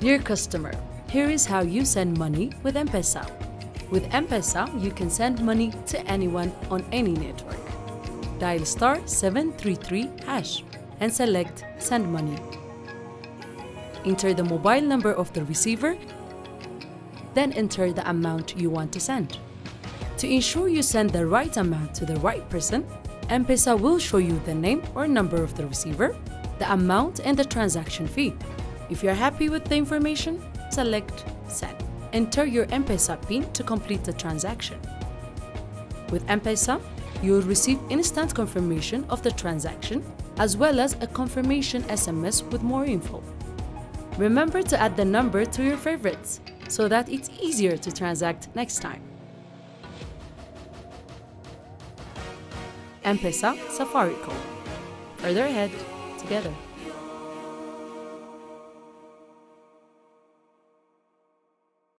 Dear customer, here is how you send money with M-Pesa. With M-Pesa, you can send money to anyone on any network. Dial star 733 hash and select Send Money. Enter the mobile number of the receiver, then enter the amount you want to send. To ensure you send the right amount to the right person, M-Pesa will show you the name or number of the receiver, the amount and the transaction fee. If you're happy with the information, select Send. Enter your M-Pesa PIN to complete the transaction. With M-Pesa, you will receive instant confirmation of the transaction as well as a confirmation SMS with more info. Remember to add the number to your favorites so that it's easier to transact next time. M-Pesa Safaricom. Further ahead, together.